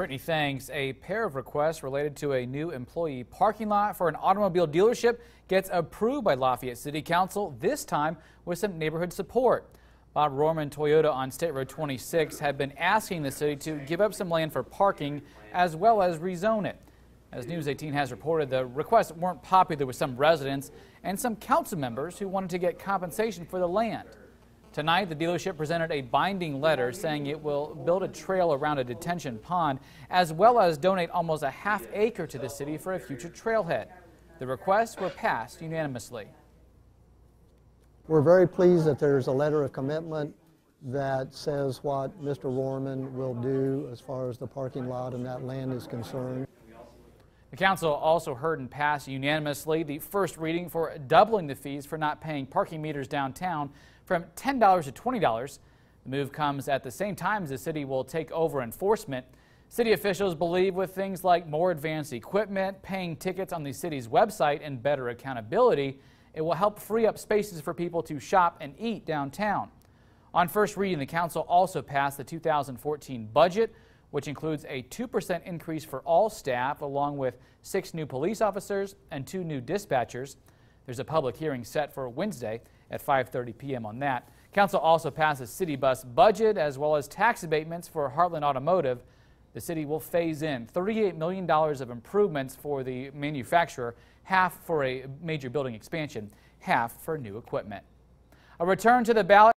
Brittany, thanks. A pair of requests related to a new employee parking lot for an automobile dealership gets approved by Lafayette City Council, this time with some neighborhood support. Bob Rohrman Toyota on State Road 26 had been asking the city to give up some land for parking as well as rezone it. As News 18 has reported, the requests weren't popular with some residents and some council members who wanted to get compensation for the land. Tonight, the dealership presented a binding letter saying it will build a trail around a detention pond, as well as donate almost a half acre to the city for a future trailhead. The requests were passed unanimously. We're very pleased that there's a letter of commitment that says what Mr. Rohrman will do as far as the parking lot and that land is concerned. The council also heard and passed unanimously the first reading for doubling the fees for not paying parking meters downtown from $10 to $20. The move comes at the same time as the city will take over enforcement. City officials believe with things like more advanced equipment, paying tickets on the city's website, and better accountability, it will help free up spaces for people to shop and eat downtown. On first reading, the council also passed the 2014 budget, which includes a 2% increase for all staff, along with six new police officers and two new dispatchers. There's a public hearing set for Wednesday at 5.30 p.m. on that. Council also passed a city bus budget as well as tax abatements for Heartland Automotive. The city will phase in $38 million of improvements for the manufacturer, half for a major building expansion, half for new equipment. A return to the ballot